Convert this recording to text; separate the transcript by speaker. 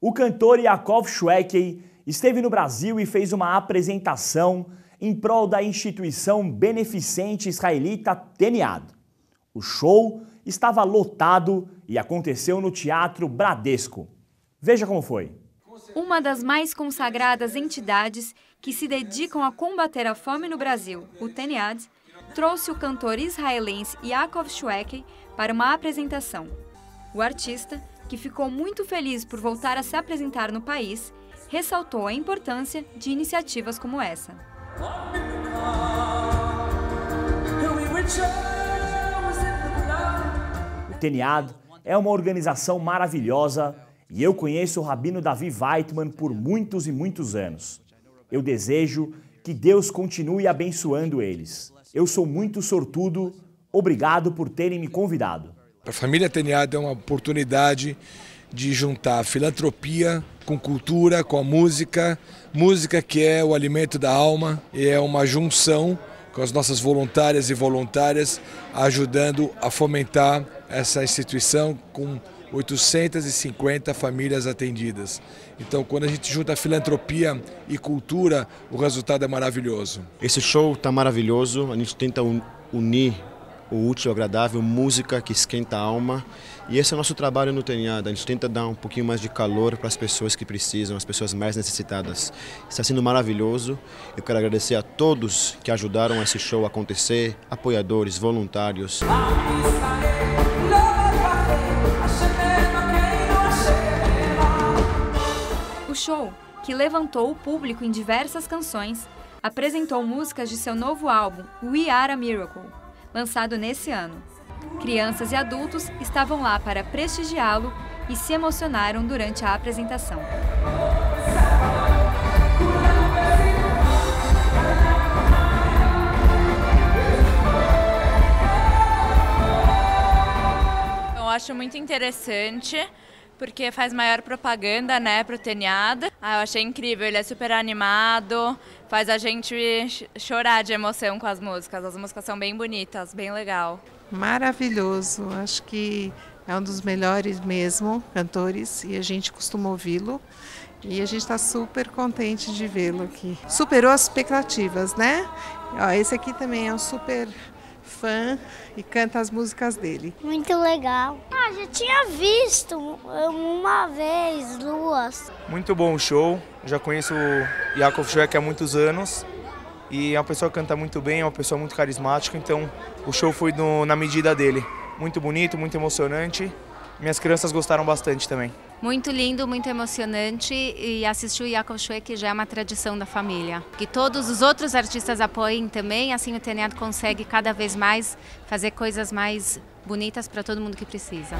Speaker 1: O cantor Yakov Shwekey esteve no Brasil e fez uma apresentação em prol da instituição beneficente israelita Teniad. O show estava lotado e aconteceu no Teatro Bradesco. Veja como foi.
Speaker 2: Uma das mais consagradas entidades que se dedicam a combater a fome no Brasil, o Teniad, trouxe o cantor israelense Yaakov Shwekey para uma apresentação. O artista, que ficou muito feliz por voltar a se apresentar no país, ressaltou a importância de iniciativas como essa.
Speaker 1: O Teniad é uma organização maravilhosa e eu conheço o Rabino Davi Weitman por muitos e muitos anos. Eu desejo que Deus continue abençoando eles. Eu sou muito sortudo. Obrigado por terem me convidado.
Speaker 3: A família Teniada é uma oportunidade de juntar filantropia com cultura, com a música, música que é o alimento da alma e é uma junção com as nossas voluntárias e voluntárias ajudando a fomentar essa instituição com 850 famílias atendidas. Então, quando a gente junta filantropia e cultura, o resultado é maravilhoso.
Speaker 4: Esse show está maravilhoso, a gente tenta unir o útil ao agradável, música que esquenta a alma. E esse é o nosso trabalho no Tenhada. A gente tenta dar um pouquinho mais de calor para as pessoas que precisam, as pessoas mais necessitadas. Está sendo maravilhoso. Eu quero agradecer a todos que ajudaram esse show acontecer, apoiadores, voluntários.
Speaker 2: show, que levantou o público em diversas canções, apresentou músicas de seu novo álbum, We Are a Miracle, lançado nesse ano. Crianças e adultos estavam lá para prestigiá-lo e se emocionaram durante a apresentação.
Speaker 5: Eu acho muito interessante porque faz maior propaganda, né, pro Teniada. Ah, eu achei incrível, ele é super animado, faz a gente chorar de emoção com as músicas. As músicas são bem bonitas, bem legal.
Speaker 6: Maravilhoso, acho que é um dos melhores mesmo cantores e a gente costuma ouvi-lo. E a gente está super contente de vê-lo aqui. Superou as expectativas, né? Ó, esse aqui também é um super fã e canta as músicas dele.
Speaker 7: Muito legal. Ah, já tinha visto uma vez, duas.
Speaker 8: Muito bom o show. Já conheço o Yakov Schweck há muitos anos. E é uma pessoa que canta muito bem, é uma pessoa muito carismática, então o show foi no, na medida dele. Muito bonito, muito emocionante. Minhas crianças gostaram bastante também.
Speaker 9: Muito lindo, muito emocionante e assistir o Yakov que já é uma tradição da família. Que todos os outros artistas apoiem também, assim o Teneado consegue cada vez mais fazer coisas mais bonitas para todo mundo que precisa.